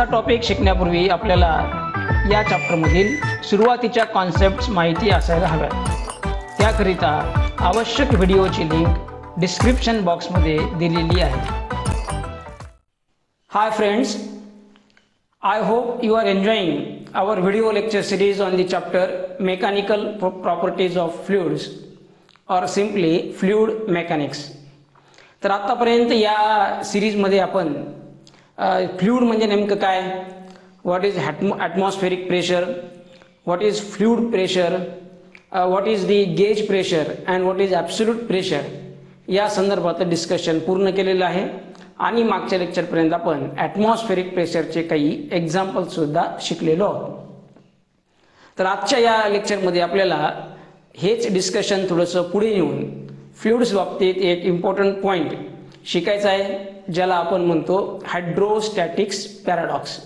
आजचा टॉपिक शिकण्यापूर्वी आपल्याला या चॅप्टरमधील सुरुवातीच्या कॉन्सेप्ट्स माहिती असायला हव्यात. त्याकरिता आवश्यक व्हिडिओची लिंक डिस्क्रिप्शन बॉक्समध्ये दिलेली आहे. Hi friends I hope you are enjoying our video lecture series on the chapter mechanical properties of fluids Fluids simply fluid mechanics तर आत्तापर्यंत या सिरीजमध्ये आपण फ्लूड म्हणजे नेमकं काय? What is हॅटमो atmospheric pressure what is fluid pressure what is the gauge pressure and what is absolute pressure या संदर्भात डिस्कशन पूर्ण केलेलं आहे. आणि मागच्या लेक्चरपर्यंत आपण ॲटमॉस्फेरिक प्रेशरचे काही एक्झाम्पल्ससुद्धा शिकलेलो आहोत. तर आजच्या या लेक्चरमध्ये आपल्याला हेच डिस्कशन थोडंसं पुढे येऊन फ्लुइड्स बाबतीत एक इम्पॉर्टंट पॉईंट शिकायचं आहे ज्याला आपण म्हणतो hydrostatics paradox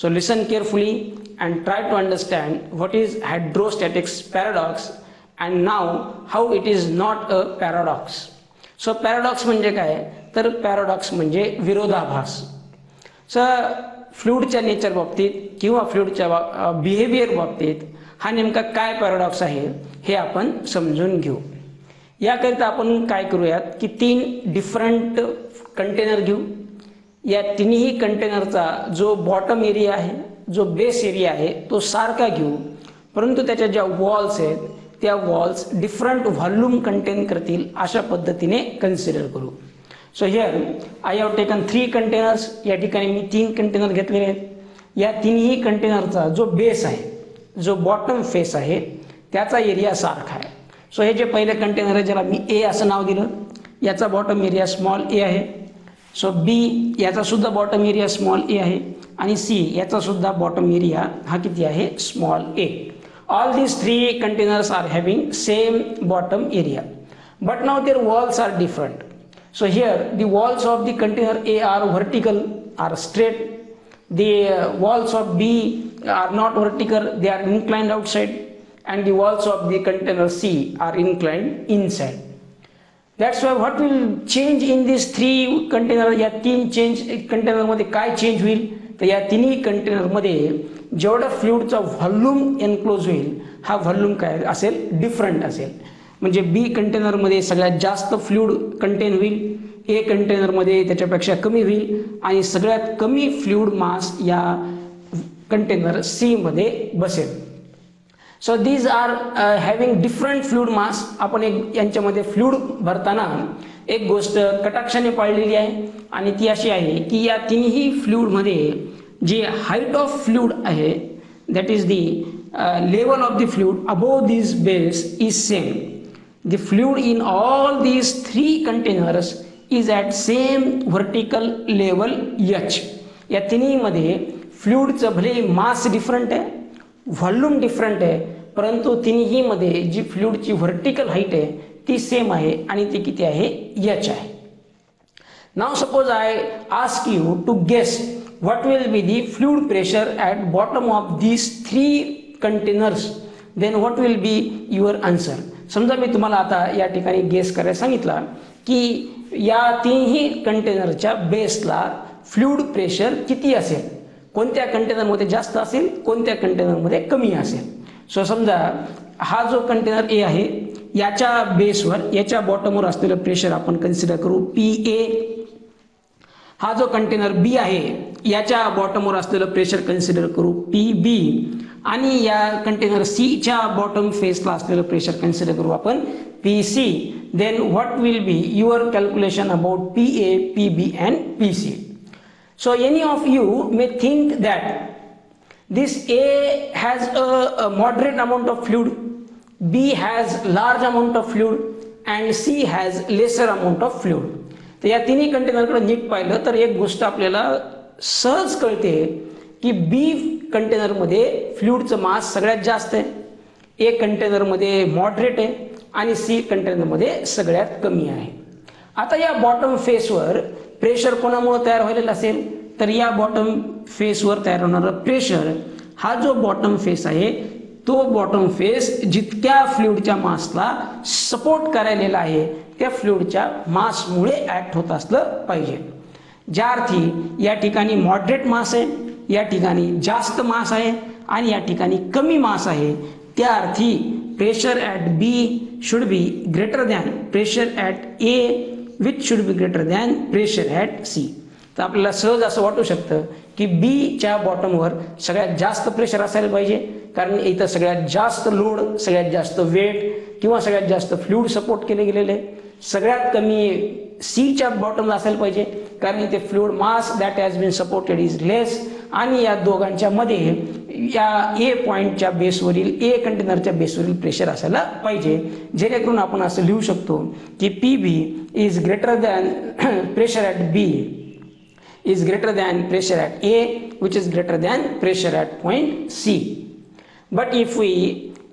so listen carefully and try to understand what is hydrostatics paradox and now how it is not a paradox so paradox म्हणजे काय? तर पॅराडॉक्स म्हणजे विरोधाभास. स फ्लूडच्या नेचर बाबतीत किंवा फ्लूडच्या बिहेवियर बाबतीत हा नेमका काय पॅराडॉक्स आहे हे आपण समजून घेऊ. याकरिता आपण काय करूयात की तीन डिफरंट कंटेनर घेऊ. या तिन्ही कंटेनरचा जो बॉटम एरिया आहे जो बेस एरिया आहे तो सारखा घेऊ. परंतु त्याच्या ज्या वॉल्स आहेत त्या वॉल्स डिफरंट व्हॉल्यूम कंटेन करतील अशा पद्धतीने कन्सिडर करू. So here I have taken three containers या ठिकाणी मी तीन कंटेनर घेतलेले आहेत. या तिन्ही कंटेनरचा जो बेस आहे जो बॉटम फेस आहे त्याचा एरिया सारखा आहे. सो हे जे पहिले कंटेनर आहे ज्याला मी ए असं नाव दिलं याचा बॉटम एरिया स्मॉल ए आहे. सो बी याचासुद्धा बॉटम एरिया स्मॉल ए आहे आणि सी याचासुद्धा बॉटम एरिया हा किती आहे? Small A all these three containers are having same bottom area but now their walls are different so here the walls of the container A are vertical are straight the walls of B are not vertical they are inclined outside and the walls of the container c are inclined inside. That's why what will change in this three container या तीन change कंटेनरमध्ये काय change होईल? तर या तिन्ही कंटेनरमध्ये जेवढा फ्ल्यूडचा व्हॉल्यूम एनक्लोज होईल हा व्हॉल्यूम काय असेल? डिफरंट असेल. म्हणजे बी कंटेनरमध्ये सगळ्यात जास्त फ्ल्यूड कंटेन होईल ए कंटेनरमध्ये त्याच्यापेक्षा कमी होईल आणि सगळ्यात कमी फ्ल्यूड मास या कंटेनर सीमध्ये बसेल. So these are having different fluid mass आपण एक यांच्यामध्ये फ्लूड भरताना एक गोष्ट कटाक्षाने पाळलेली आहे आणि ती अशी आहे की या तिन्ही फ्लूडमध्ये जी हाईट ऑफ फ्लूड आहे that is the level of the fluid above this base is same the fluid in all these three containers is at same vertical level H या तिन्हीमध्ये फ्लूडचं भले मास डिफरंट आहे व्हॉल्यूम डिफरंट आहे परंतु तिन्हीमध्ये जी फ्लूडची vertical height आहे ती same आहे आणि ती किती आहे? यच आहे. Now suppose I ask you to guess what will be the fluid pressure at bottom of these three containers then what will be your answer समजा मी तुम्हाला आता या ठिकाणी गेस करायला सांगितला की या तिन्ही कंटेनरच्या बेसला फ्लूड प्रेशर किती असेल? कोणत्या कंटेनरमध्ये जास्त असेल कोणत्या कंटेनरमध्ये कमी असेल. सो समजा हा जो कंटेनर ए आहे याच्या बेसवर याच्या बॉटमवर असलेलं प्रेशर आपण कन्सिडर करू पी ए हा जो कंटेनर बी आहे याच्या बॉटमवर असलेलं प्रेशर कन्सिडर करू पी बी आणि या कंटेनर सीच्या बॉटम फेसला असलेलं प्रेशर कन्सिडर करू आपण P C then what will be your calculation about P A P B and P C so any of you may think that this A has a, a moderate amount of fluid, B has large amount of fluid and C has lesser amount of fluid. तर या तिन्ही कंटेनरकडे नीट पाहिलं तर एक गोष्ट आपल्याला सहज कळते की बी कंटेनरमध्ये फ्लूडचं मास सगळ्यात जास्त आहे ए कंटेनरमध्ये मॉडरेट आहे आणि सी कंटेनरमध्ये सगळ्यात कमी आहे आता या बॉटम फेसवर प्रेशर कोणामुळे तयार व्हायला असेल? तर या बॉटम फेसवर तयार होणारा प्रेशर हा जो बॉटम फेस आहे तो बॉटम फेस जितक्या फ्लुइडच्या मासला सपोर्ट करायलेला आहे त्या फ्लुइडच्या मासमुळे ॲक्ट होत असलं पाहिजे. ज्या अर्थी या ठिकाणी मॉडरेट मास आहे या ठिकाणी जास्त मास आहे आणि या ठिकाणी कमी मास आहे त्या अर्थी pressure at B should be greater than pressure at A which should be greater than pressure at C तर आपल्याला सहज असं वाटू शकतं की बीच्या बॉटमवर सगळ्यात जास्त प्रेशर असायला पाहिजे. कारण इथं सगळ्यात जास्त लोड सगळ्यात जास्त वेट किंवा सगळ्यात जास्त फ्लूड सपोर्ट केले गेलेले. सगळ्यात कमी सीच्या बॉटमला असायला पाहिजे. कारण इथे fluid mass that has been supported is less आणि या दोघांच्या मध्ये या ए पॉइंटच्या बेसवरील ए कंटेनरच्या बेसवरील प्रेशर असायला पाहिजे. जेणेकरून आपण असं लिहू शकतो की P B is greater than pressure at B is greater than pressure at A which is greater than pressure at point C but if we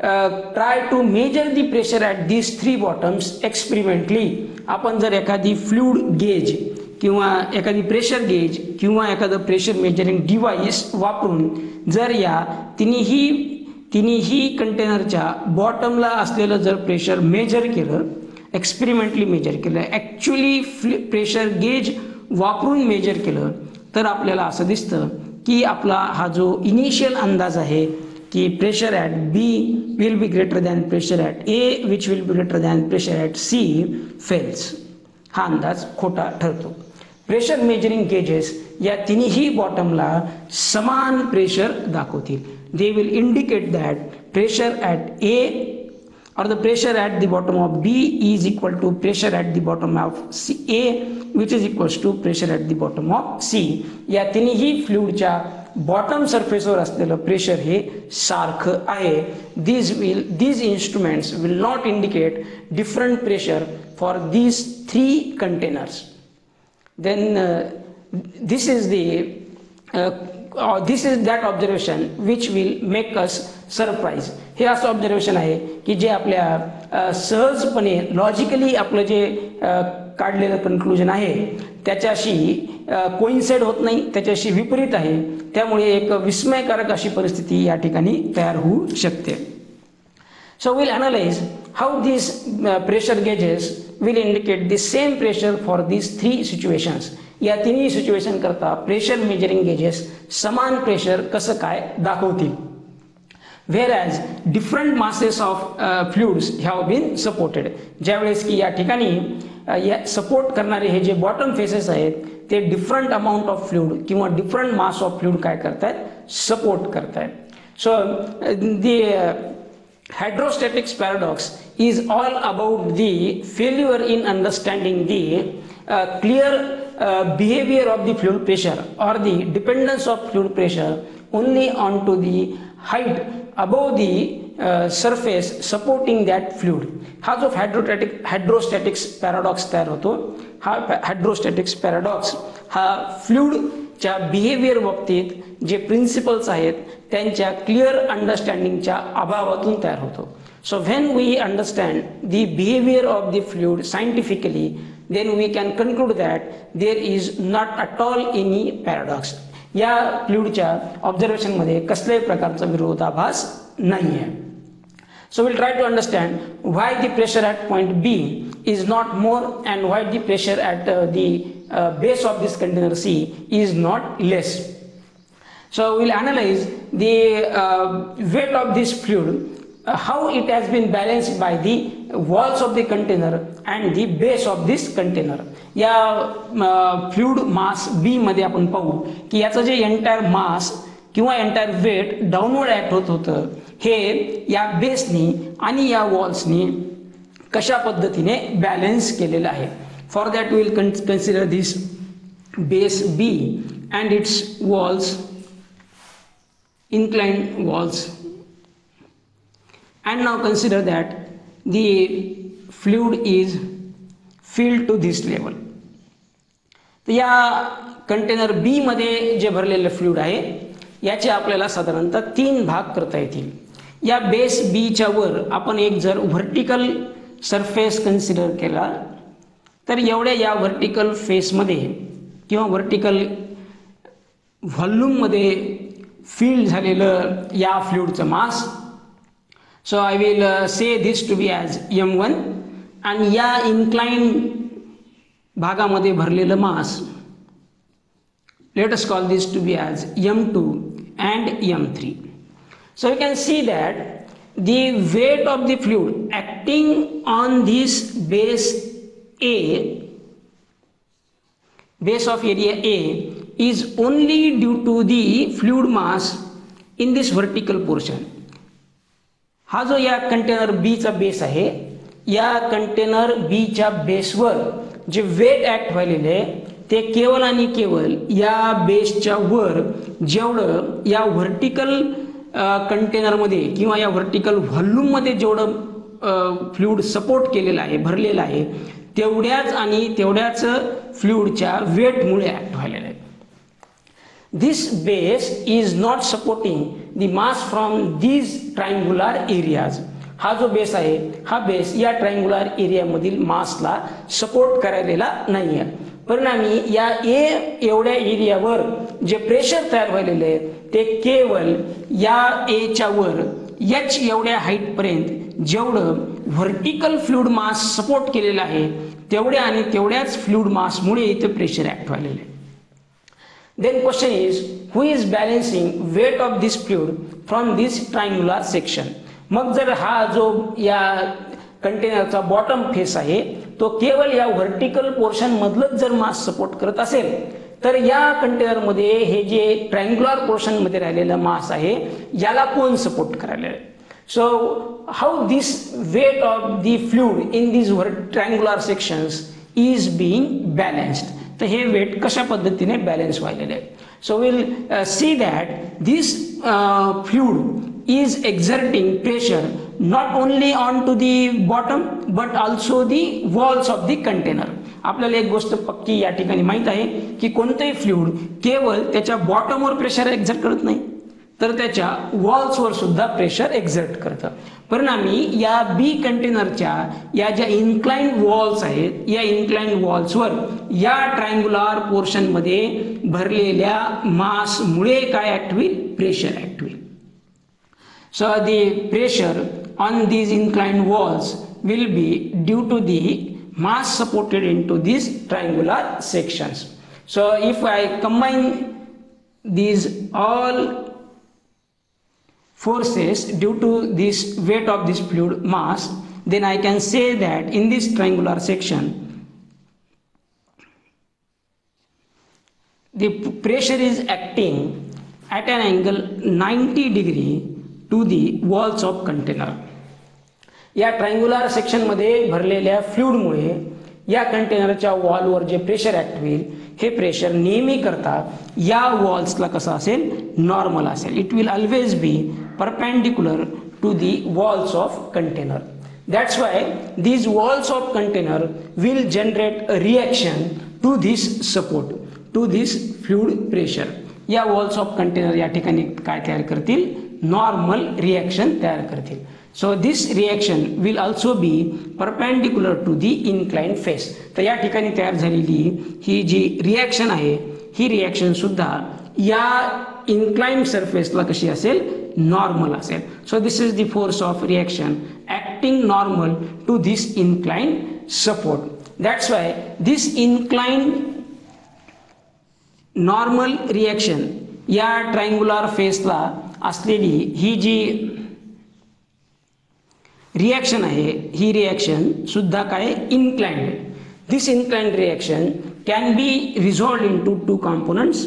try to measure the pressure at these three bottoms experimentally आपण जर एखादी fluid gauge किंवा एखादी pressure gauge किंवा एखादं pressure measuring device वापरून जर या तिन्ही तिन्ही कंटेनरच्या बॉटमला असलेलं जर प्रेशर मेजर केलं एक्सपेरिमेंटली मेजर केलं ॲक्च्युली फ्लि प्रेशर गेज वापरून मेजर केलं तर आपल्याला असं दिसतं की आपला हा जो इनिशियल अंदाज आहे की pressure at B will be greater than pressure at A which will be greater than pressure at C fails हा अंदाज खोटा ठरतो. प्रेशर मेजरिंग गेजेस या तिन्ही बॉटमला समान प्रेशर दाखवतील. They will indicate that pressure at A or the pressure at the bottom of B is equal to pressure at the bottom of C A which is equals to pressure at the bottom of C या तिन्ही फ्लूडच्या bottom सरफेसवर असलेलं pressure हे सारखं आहे. These will these instruments will not indicate different pressure for this three containers then uh, this is the uh, uh, this is that observation which will make us surprise हे असं observation आहे की जे आपल्या सहजपणे लॉजिकली आपलं जे काढलेलं कन्क्लुजन आहे त्याच्याशी कोइन्साइड होत नाही त्याच्याशी विपरीत आहे त्यामुळे एक विस्मयकारक अशी परिस्थिती या ठिकाणी तयार होऊ शकते. So we'll analyze how these uh, pressure gauges will indicate the same pressure for these three situations. या तिन्ही सिच्युएशन करता प्रेशर मेजरिंग गेजेस समान प्रेशर कसं काय दाखवतील. Whereas different masses of fluids have been supported ज्यावेळेस की या ठिकाणी uh, या सपोर्ट करणारे हे जे बॉटम फेसेस आहेत ते डिफरंट अमाऊंट ऑफ फ्लूड किंवा डिफरंट मास ऑफ फ्लूड काय करतायत? सपोर्ट करतायत. So the uh, hydrostatics paradox is all about the failure in understanding the uh, clear uh, behavior of the fluid pressure or the dependence of fluid pressure only onto the height above the uh, surface supporting that fluid हा जो hydrostatic hydrostatics paradox तयार होतो हा hydrostatics paradox हा फ्लुडच्या behaviour बाबतीत जे principles आहेत त्यांच्या क्लिअर अंडरस्टँडिंगच्या अभावातून तयार होतो. So when we understand the behaviour of the fluid scientifically then we can conclude that there is not at all any paradox या फ्लुइडच्या ऑब्झर्वेशनमध्ये कसल्याही प्रकारचा विरोधाभास नाही आहे so will try to understand why the pressure at point B is not more and why the pressure at the base of this container C is not less. So we'll analyze the uh, weight of this fluid, uh, how it has been balanced by the walls of the container and the base of this container. या fluid mass B मध्ये आपण पाहू की याचं जे entire mass किंवा entire weight downward act होत होतं हे या बेसनी आणि या वॉल्सनी कशा पद्धतीने बॅलेन्स केलेलं आहे for that will consider this base B and its walls inclined walls. And now consider that the fluid is filled to this level. तर या कंटेनर बी मध्ये जे भरलेलं फ्लूड आहे याचे आपल्याला साधारणतः तीन भाग करता येतील. या बेस बीच्या वर आपण एक जर व्हर्टिकल सरफेस कन्सिडर केला तर एवढ्या या व्हर्टिकल फेसमध्ये किंवा व्हर्टिकल व्हॉल्यूममध्ये फील झालेलं या फ्लूडचं mass so I will say this to be as M one आणि या इन्क्लाईन भागामध्ये भरलेलं mass let's call this to be as M two and M three so you can see that the weight of the fluid acting on this base A base of area a is only due to the fluid mass in this vertical portion. हा जो या container बीचा base आहे या container बीच्या बेसवर जे weight act व्हायलेले आहे ते केवळ आणि केवळ या बेसच्या वर जेवढं या व्हर्टिकल कंटेनरमध्ये किंवा या व्हर्टिकल व्हॉल्यूममध्ये जेवढं फ्लूड सपोर्ट केलेलं आहे भरलेलं आहे तेवढ्याच आणि तेवढ्याच फ्लुईडच्या वेटमुळे ॲक्ट व्हायला आहेत. This base is not supporting the mass from these triangular areas. हा जो बेस आहे हा बेस या ट्रायंगुलर एरियामधील मासला सपोर्ट करायलेला नाही आहे परिणामी या ए एवढ्या एरियावर जे प्रेशर तयार व्हायलेले आहे ते केवळ या एच्या वर एच एवढ्या हाईटपर्यंत जेवढं व्हर्टिकल फ्लुइड मास सपोर्ट केलेलं आहे तेवढ्या आणि तेवढ्याच फ्लुइड मासमुळे इथे प्रेशर ॲक्ट व्हायलेलं आहे. Then question is who is balancing weight of this fluid from this triangular section मग जर हा जो या कंटेनरचा बॉटम फेस आहे तो केवळ या व्हर्टिकल पोर्शन मधलंच जर मास सपोर्ट करत असेल तर या कंटेनरमध्ये हे जे ट्रायंग्युलर पोर्शनमध्ये राहिलेलं मास आहे याला कोण सपोर्ट करायला so how this weight of the fluid in this triangular sections is being balanced तर हे वेट कशा पद्धतीने बॅलन्स व्हायलेले आहे so will see that this fluid is exerting pressure not only on to the bottom but also the walls of the container आपल्याला एक गोष्ट पक्की या ठिकाणी माहीत आहे की कोणतंही फ्लूड केवळ त्याच्या बॉटमवर प्रेशर एक्झर्ट करत नाही. तर त्याच्या वॉल्सवर सुद्धा प्रेशर एक्झर्ट करतं. परिणामी या बी कंटेनरच्या या ज्या इन्क्लाइन वॉल्स आहेत या इन्क्लाइन वॉल्सवर या ट्रायंग्युलर पोर्शनमध्ये भरलेल्या मासमुळे काय ॲक्ट होईल? प्रेशर ॲक्ट होईल. So the pressure on these incline walls will be due to the mass supported in to these triangular sections so if I combine these all forces due to this weight of this fluid mass, then I can say that in this triangular section, the pressure is acting at an angle 90 degree to the walls of container. या triangular सेक्शनमध्ये भरलेल्या फ्लुडमुळे या कंटेनरच्या वॉलवर जे pressure act होईल हे pressure नेहमी करता या वॉल्सला कसं असेल नॉर्मल असेल it will always be perpendicular to the walls of container that's why these walls of container will generate a reaction to this support to this fluid pressure या walls of container या ठिकाणी काय तयार करतील? Normal reaction तयार करतील. So this reaction will also be perpendicular to the incline face तर या ठिकाणी तयार झालेली ही जी रिॲक्शन आहे ही रिॲक्शनसुद्धा या इन्क्लाइन सरफेसला कशी असेल? नॉर्मल असेल. So this is the force of reaction acting normal to this incline support that's why this incline normal reaction या ट्रायंगुलर फेसला असलेली ही जी रिॲक्शन आहे ही रिॲक्शन सुद्धा काय? Inclined this inclined reaction can be resolved into two components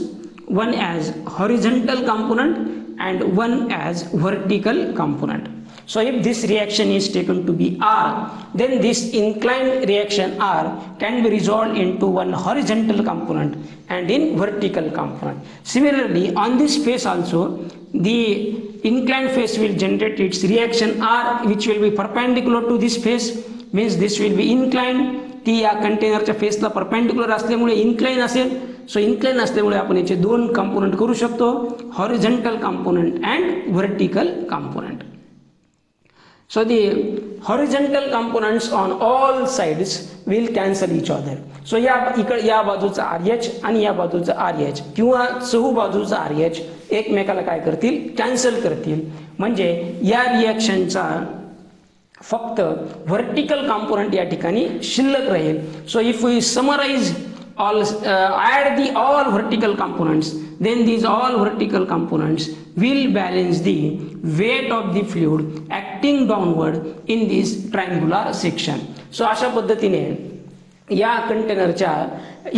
One as horizontal component and one as vertical component So if this reaction is taken to be R, then this inclined reaction R can be resolved into one horizontal component and in vertical component. Similarly, on this face also, the inclined face will generate its reaction R which will be perpendicular to this face means this will be inclined ती या कंटेनरच्या फेसला perpendicular असल्यामुळे incline असेल so incline असल्यामुळे आपण याचे दोन कंपोनंट करू शकतो. Horizontal component and vertical component So the horizontal components on all sides will cancel each other. So या इकड या बाजूचा आर एच आणि या बाजूचा आर एच किंवा चहू बाजूचा आर एच एकमेकाला काय करतील? कॅन्सल करतील. म्हणजे या रिॲक्शनचा फक्त व्हर्टिकल कॉम्पोनंट या ठिकाणी शिल्लक राहील. So if we summarise all uh, add the all vertical components then these all vertical components will balance the weight of the fluid acting downward in this triangular section so अशा पद्धतीने या कंटेनरच्या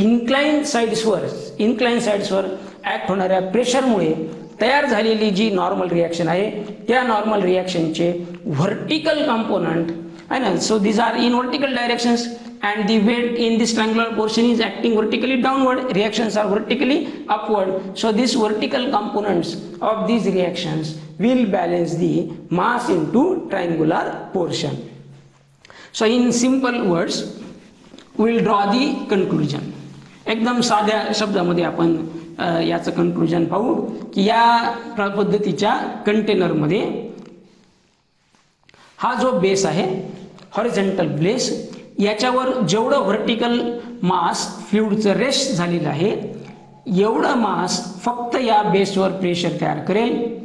incline साईड्सवर incline साईड्सवर act होणाऱ्या प्रेशरमुळे तयार झालेली जी नॉर्मल रिॲक्शन आहे त्या नॉर्मल रिॲक्शनचे व्हर्टिकल कंपोनंट आहे ना so these are in vertical directions and the weight in this triangular portion is acting vertically downward reactions are vertically upward so these vertical components of these reactions will balance the mass into triangular portion so in simple words we will draw the conclusion एकदम साध्या शब्दामध्ये आपण याचं conclusion पाहू की या पद्धतीच्या कंटेनरमध्ये हा जो बेस आहे हॉरिझेंटल बेस याच्यावर जेवढं व्हर्टिकल मास फ्लुइडचं रेस्ट झालेलं आहे एवढं मास फक्त या बेसवर प्रेशर तयार करेल.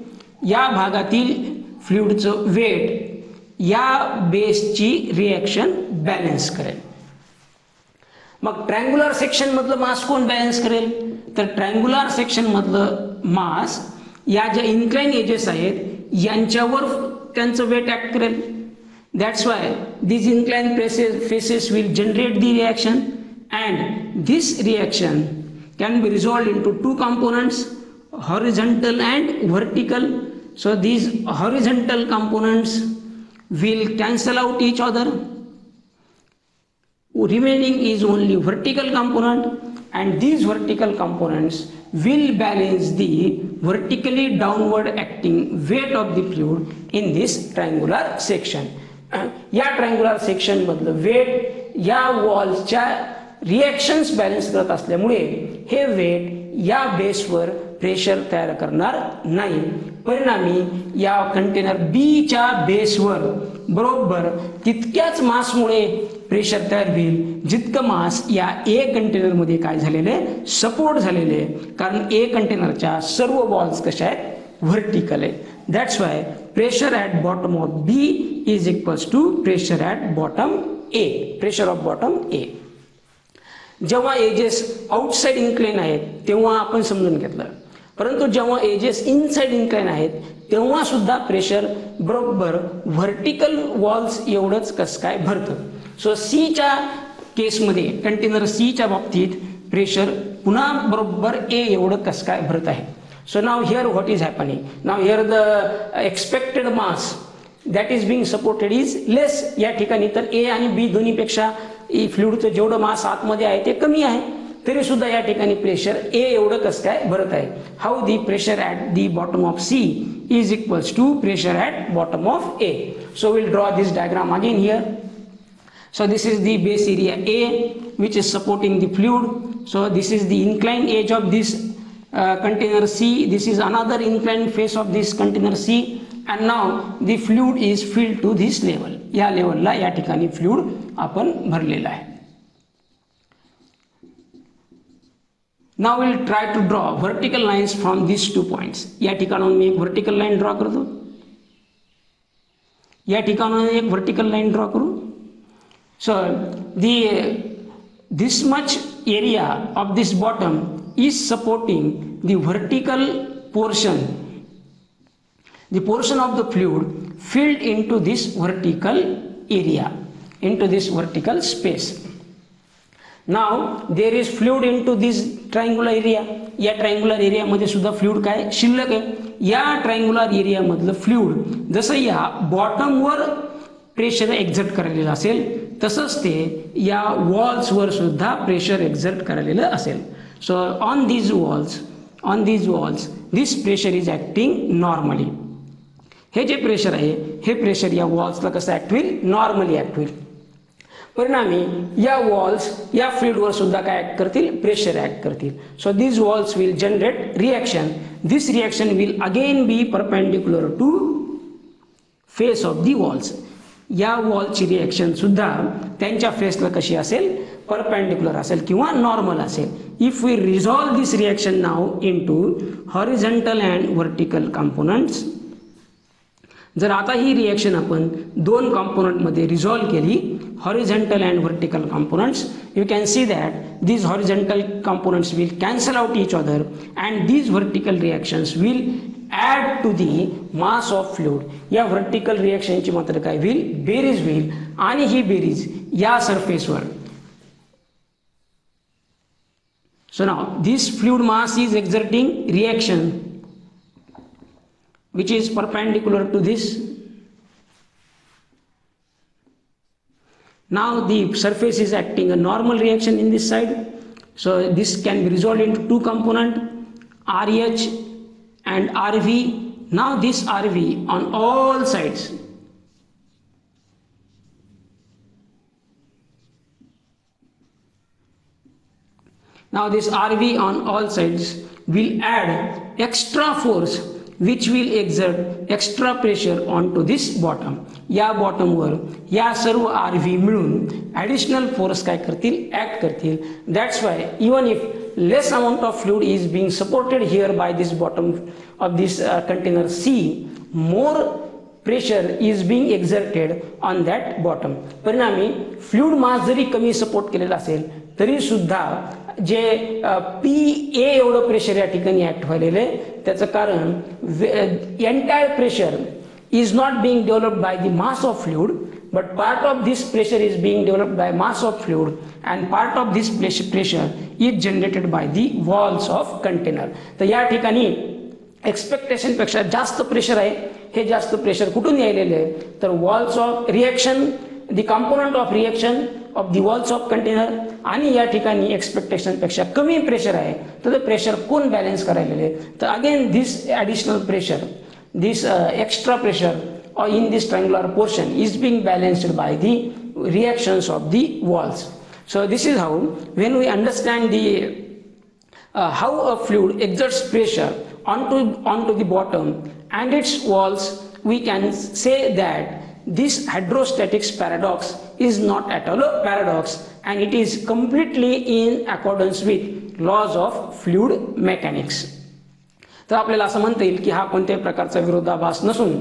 या भागातील फ्ल्युडचं वेट या बेसची रिॲक्शन बॅलन्स करेल. मग ट्रँग्युलर सेक्शनमधलं मास कोण बॅलन्स करेल? तर ट्रँग्युलर सेक्शनमधलं मास या ज्या इन्क्लाइन एजेस आहेत यांच्यावर त्यांचं वेट ॲक्ट करेल. That's why these inclined faces will generate the reaction and this reaction can be resolved into two components horizontal and vertical. So these horizontal components will cancel out each other. Remaining is only vertical component and these vertical components will balance the vertically downward acting weight of the fluid in this triangular section. या triangular सेक्शनमधलं weight या वॉल्सच्या reactions balance करत असल्यामुळे हे weight या बेसवर pressure तयार करणार नाही. परिणामी या कंटेनर बीच्या बेसवर बरोबर तितक्याच मासमुळे प्रेशर तयार होईल जितकं मास या ए कंटेनरमध्ये काय झालेलं आहे? सपोर्ट झालेले आहे. कारण ए कंटेनरच्या सर्व वॉल्स कशा आहेत? व्हर्टिकल आहेत. That's why pressure at bottom of B is equals to pressure at bottom A pressure of bottom A जेव्हा एजेस आउटसाइड इन्क्लाइन आहेत तेव्हा आपण समजून घेतलं. परंतु जेव्हा एजेस इनसाइड इन्क्लाइन आहेत तेव्हा सुद्धा प्रेशर बरोबर व्हर्टिकल वॉल्स एवढंच कसं काय भरतं. सो सीच्या केसमध्ये कंटेनर सीच्या बाबतीत प्रेशर पुन्हा बरोबर ए एवढं कसं काय भरत आहे. So now here what is happening now here the expected mass that is being supported is less या ठिकाणी तर ए आणि बी दोन्हीपेक्षा फ्लुइडचं जेवढं मास आतमध्ये आहे ते कमी आहे तरी सुद्धा या ठिकाणी प्रेशर ए एवढं कसं काय भरत आहे how the pressure at the bottom of C is equals to pressure at bottom of A so will draw this diagram again here So this is the base area A which is supporting the fluid. So this is the inclined edge of this uh, container C. This is another inclined face of this container C. And now the fluid is filled to this level या लेवलला या ठिकाणी fluid आपण भरलेला आहे. Now will try to draw vertical lines from this two points या ठिकाणाहून मी एक व्हर्टिकल लाईन ड्रॉ करतो. या ठिकाणाहून एक व्हर्टिकल लाईन ड्रॉ करू. So the this much area of this bottom is supporting the vertical portion the portion of the fluid filled into this vertical area, into this vertical space. Now there is fluid into this triangular area. या triangular एरियामध्ये सुद्धा fluid काय शिल्लक आहे या triangular एरियामधलं fluid जसं या बॉटमवर pressure exert करालेलं असेल तसंच ते या वॉल्सवर सुद्धा प्रेशर एक्झर्ट करालेलं असेल so on these walls on these walls this pressure is acting normally हे जे प्रेशर आहे हे प्रेशर या वॉल्सला कसं ॲक्ट होईल? नॉर्मली ॲक्ट होईल. परिणामी या वॉल्स या फील्डवर सुद्धा काय ॲक्ट करतील? प्रेशर ॲक्ट करतील. So these walls will generate reaction this reaction will again be perpendicular to face of the walls या वॉलची रिॲक्शन सुद्धा त्यांच्या फेसला कशी असेल? परपेंडिक्युलर असेल किंवा नॉर्मल असेल. If we resolve this reaction now into horizontal and vertical components जर आता ही रिॲक्शन आपण दोन कॉम्पोनंटमध्ये रिझॉल्व केली horizontal and vertical components you can see that these horizontal components will cancel out each other and these vertical reactions will add to the mass of fluid या vertical रिॲक्शनची मात्र काय विल बेरीज होईल. आणि ही बेरीज या सरफेसवर so now this fluid mass is exerting reaction which is perpendicular to this. Now the surface is acting a normal reaction in this side. So this can be resolved into two component rh and rv now this rv on all sides. Now this rv on all sides will add extra force which will exert extra pressure on to this bottom या बॉटमवर या सर्व R V मिळून additional force काय करतील? Act करतील. That's why even if less amount of fluid is being supported here by this bottom of this container C more pressure is being exerted on that bottom परिणामी fluid mass जरी कमी support केलेला असेल तरी सुद्धा J P A एवढं pressure या ठिकाणी ऍक्ट व्हायलेलं आहे. त्याचं कारण entire pressure is not being developed by the mass of fluid but part of this pressure is being developed by mass of fluid and part of this pressure is generated by the walls of container तर या ठिकाणी एक्सपेक्टेशनपेक्षा जास्त pressure आहे. हे जास्त pressure कुठून यायलेलं आहे? तर walls of reaction the component of reaction of the walls of container आणि या ठिकाणी एक्सपेक्टेशन पेक्षा कमी प्रेशर आहे तर ते प्रेशर कोण बॅलन्स करायलेले आहे तर again this additional pressure this uh, extra pressure or in this triangular portion is being balanced by the reactions of the walls so this is how when we understand the uh, how a fluid exerts pressure onto onto the bottom and its walls we can say that this hydrostatics paradox is not at all a paradox and it is completely in accordance with laws of fluid mechanics. तर आपल्याला असं म्हणता येईल की हा कोणत्याही प्रकारचा विरोधाभास नसून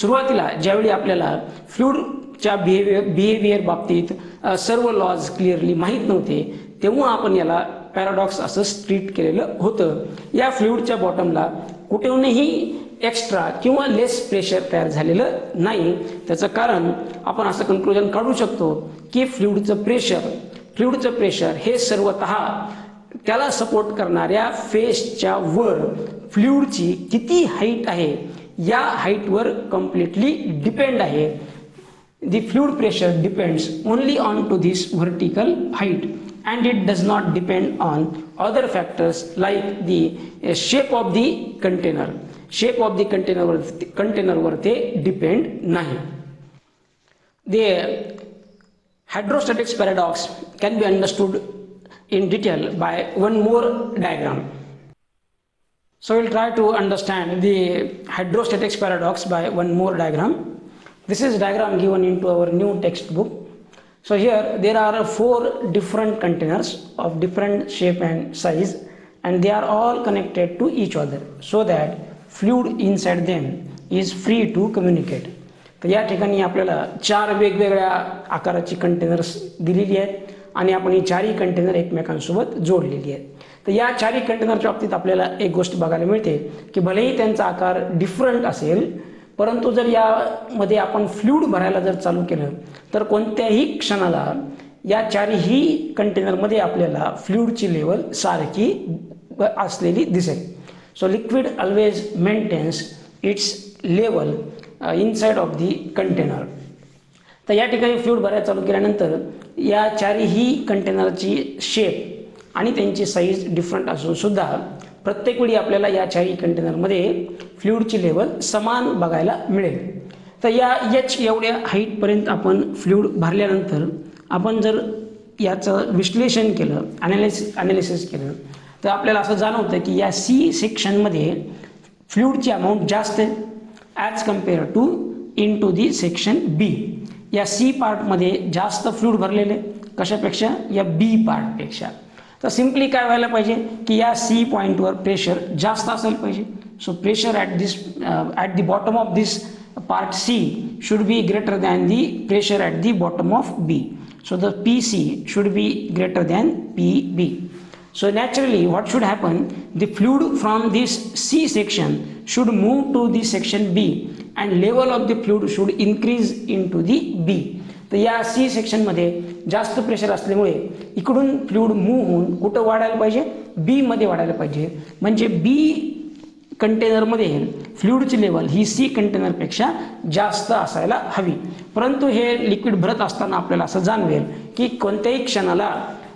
सुरुवातीला ज्यावेळी आपल्याला फ्लूडच्या बिहेवियर बिहेवियर बाबतीत सर्व लॉज क्लिअरली माहीत नव्हते तेव्हा आपण याला पॅराडॉक्स असं स्ट्रीट केलेलं होतं. या फ्लूडच्या बॉटमला कुठेहूनही एक्स्ट्रा किंवा लेस प्रेशर तयार झालेलं नाही. त्याचं कारण आपण असं कन्क्लुजन काढू शकतो की फ्ल्युडचं प्रेशर फ्ल्युडचं प्रेशर हे सर्वत त्याला सपोर्ट करणाऱ्या फेसच्या वर फ्ल्युडची किती हाईट आहे या हाईटवर कम्प्लिटली डिपेंड आहे. The fluid pressure depends only on to this vertical height and it does not depend on other factors like the shape of the container shape of दी कंटेनरवर कंटेनरवर ते डिपेंड नाही the hydrostatics paradox can be understood in detail by one more diagram. So we'll try to understand the hydrostatics paradox by one more diagram. This is diagram given into our new textbook. So here there are four different containers of different shape and size and they are all connected to each other so that fluid inside them is free to communicate. तर या ठिकाणी आपल्याला चार वेगवेगळ्या आकाराची containers दिलेली आहेत आणि आपण ही चारही कंटेनर एकमेकांसोबत जोडलेली आहेत. तर या चारही कंटेनरच्या बाबतीत आपल्याला एक गोष्ट बघायला मिळते की भलेही त्यांचा आकार डिफरंट असेल परंतु जर यामध्ये आपण फ्लूड भरायला जर चालू केलं तर कोणत्याही क्षणाला या चारही कंटेनरमध्ये आपल्याला फ्लूडची लेवल सारखी असलेली दिसेल. So liquid maintains maintains its level inside of the container तर या ठिकाणी फ्लूड भरायला चालू केल्यानंतर या चारही कंटेनरची शेप आणि त्यांची साईज डिफरंट असूनसुद्धा प्रत्येक वेळी आपल्याला या चारही कंटेनरमध्ये फ्लूडची लेवल समान बघायला मिळेल. तर या एच एवढ्या हाईटपर्यंत आपण फ्लूड भरल्यानंतर आपण जर याचं विश्लेषण केलं ॲनालिस ॲनालिसिस केलं तर आपल्याला असं जाणवतं की या सी सेक्शनमध्ये फ्लूडची अमाऊंट जास्त आहे as compare to into the section B या सी पार्टमध्ये जास्त फ्लूड भरलेले कशापेक्षा? या बी पार्टपेक्षा तर सिम्पली काय व्हायला पाहिजे? की या सी पॉईंटवर प्रेशर जास्त असायला पाहिजे. So pressure at this at the bottom of this part C should be greater than the pressure at the bottom of B. So the PC should be greater than PB. So naturally what should happen? The fluid from this C section should move to the section B and level of the fluid should increase into the B. तर या C सेक्शनमध्ये जास्त pressure असल्यामुळे इकडून fluid move होऊन कुठं वाढायला पाहिजे बीमध्ये वाढायला पाहिजे म्हणजे बी कंटेनरमध्ये फ्लुईडची लेवल ही सी कंटेनरपेक्षा जास्त असायला हवी परंतु हे लिक्विड भरत असताना आपल्याला असं जाणवेल की कोणत्याही क्षणाला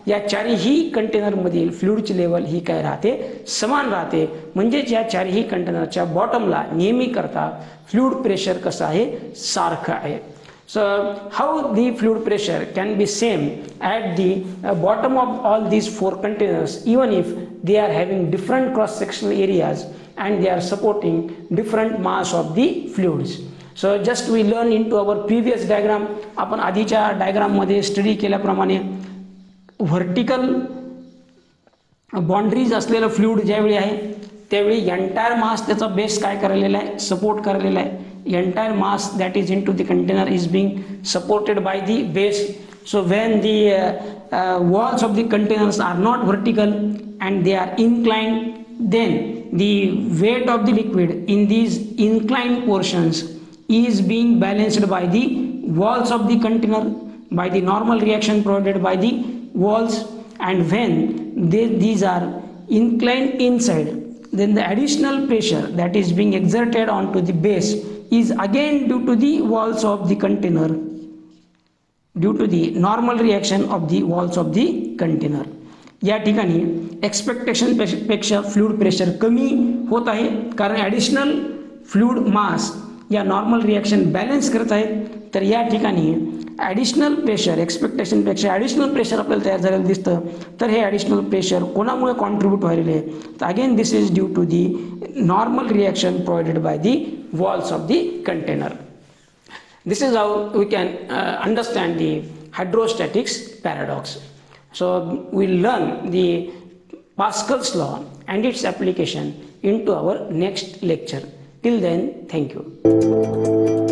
या चारही कंटेनरमधील फ्लूडचे लेवल ही काय राहते? समान राहते. म्हणजेच या चारही कंटेनरच्या बॉटमला नेहमी करता फ्लूड प्रेशर कसं आहे? सारखं आहे. So how the fluid pressure can be same at the bottom of all these four containers even if they are having different cross sectional areas and they are supporting different mass of the fluids so just we learn into our previous diagram आपण आधीच्या डायग्राममध्ये study केल्याप्रमाणे vertical boundaries असलेलं fluid ज्यावेळी आहे त्यावेळी entire mass त्याचा base काय करलेला आहे? सपोर्ट करलेला आहे. Entire mass that is into the container is being supported by the base so when the walls of the containers are not vertical and they are incline then the weight of the liquid in these incline portions is being balanced by the walls of the container by the normal reaction provided by the walls and when they, these are inclined inside then the additional pressure that is being exerted onto the base is again due to the walls of the container due to the normal reaction of the walls of the container या ठिकाणी expectation पेक्षा fluid pressure कमी होत आहे कारण additional fluid मास या normal reaction balance करत आहेत तर या ठिकाणी ॲडिशनल प्रेशर एक्सपेक्टेशनपेक्षा ॲडिशनल प्रेशर आपल्याला तयार झालेलं दिसतं. तर हे ॲडिशनल प्रेशर कोणामुळे कॉन्ट्रीब्यूट व्हायला आहे? तर again this is due to the normal reaction provided by the walls of the container this is how we can understand the hydrostatics paradox so we learn the Pascal's law and its application into our next lecture till then thank you